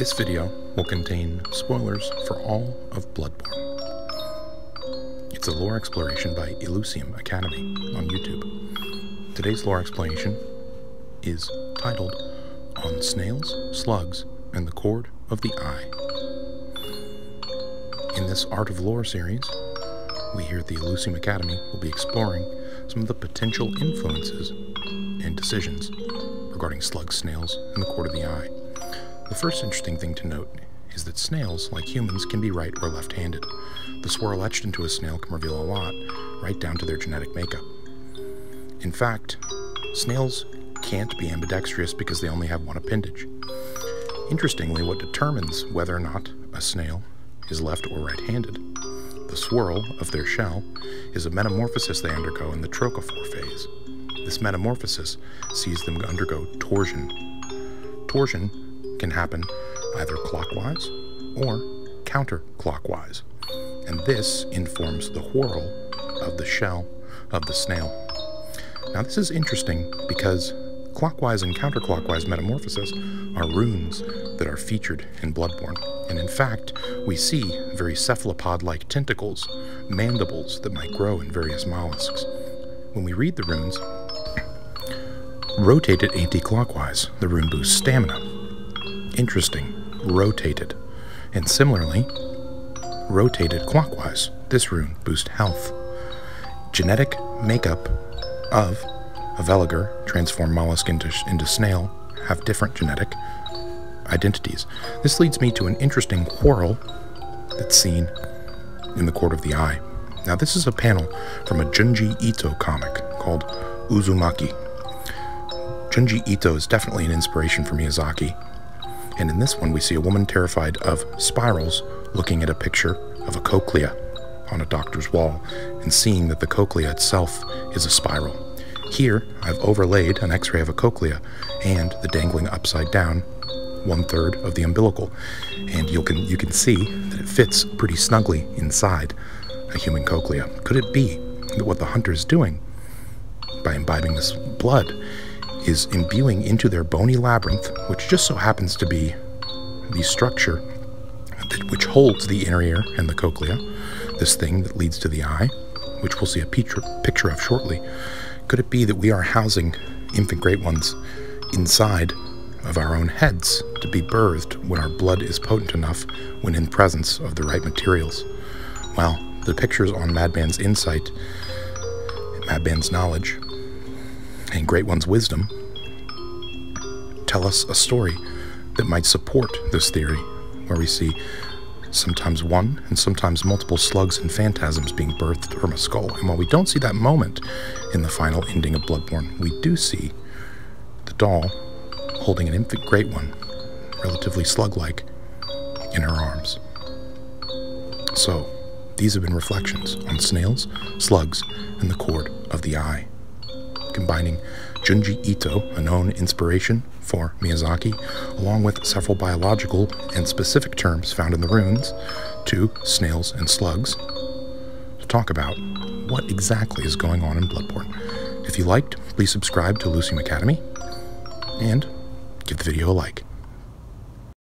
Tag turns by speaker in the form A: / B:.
A: This video will contain spoilers for all of Bloodborne. It's a lore exploration by Elucium Academy on YouTube. Today's lore explanation is titled On Snails, Slugs, and the Cord of the Eye. In this Art of Lore series, we here at the Elucium Academy will be exploring some of the potential influences and decisions regarding slugs, snails, and the cord of the eye. The first interesting thing to note is that snails, like humans, can be right or left handed. The swirl etched into a snail can reveal a lot, right down to their genetic makeup. In fact, snails can't be ambidextrous because they only have one appendage. Interestingly, what determines whether or not a snail is left or right handed, the swirl of their shell, is a metamorphosis they undergo in the trochophore phase. This metamorphosis sees them undergo torsion. Torsion can happen either clockwise or counterclockwise, and this informs the whorl of the shell of the snail. Now, this is interesting because clockwise and counterclockwise metamorphosis are runes that are featured in Bloodborne. And in fact, we see very cephalopod like tentacles, mandibles that might grow in various mollusks. When we read the runes, rotated anti clockwise, the rune boosts stamina. Interesting, rotated. And similarly, rotated clockwise, this rune boosts health. Genetic makeup of a veliger, transformed mollusk into, into snail, have different genetic identities. This leads me to an interesting whorl that's seen in the Cord of the Eye. Now, this is a panel from a Junji Ito comic called Uzumaki. Junji Ito is definitely an inspiration for Miyazaki. And in this one, we see a woman terrified of spirals looking at a picture of a cochlea on a doctor's wall and seeing that the cochlea itself is a spiral. Here, I've overlaid an x ray of a cochlea and the dangling upside down one third of the umbilical, and you can you can see that it fits pretty snugly inside a human cochlea. Could it be that what the hunter is doing by imbibing this blood is imbuing into their bony labyrinth, which just so happens to be the structure that, which holds the inner ear and the cochlea, this thing that leads to the eye, which we'll see a picture, picture of shortly. Could it be that we are housing infant great ones inside of our own heads to be birthed when our blood is potent enough when in presence of the right materials? Well, the pictures on Madman's insight, Madman's knowledge, and Great One's wisdom tell us a story that might support this theory, where we see sometimes one and sometimes multiple slugs and phantasms being birthed from a skull. And while we don't see that moment in the final ending of Bloodborne, we do see the doll holding an infant great one, relatively slug like, in her arms. So, these have been reflections on snails, slugs, and the cord of the eye, combining Junji Ito, a known inspiration for Miyazaki, along with several biological and specific terms found in the runes, to snails and slugs, to talk about what exactly is going on in Bloodborne. If you liked, please subscribe to Elucium Academy, and give the video a like.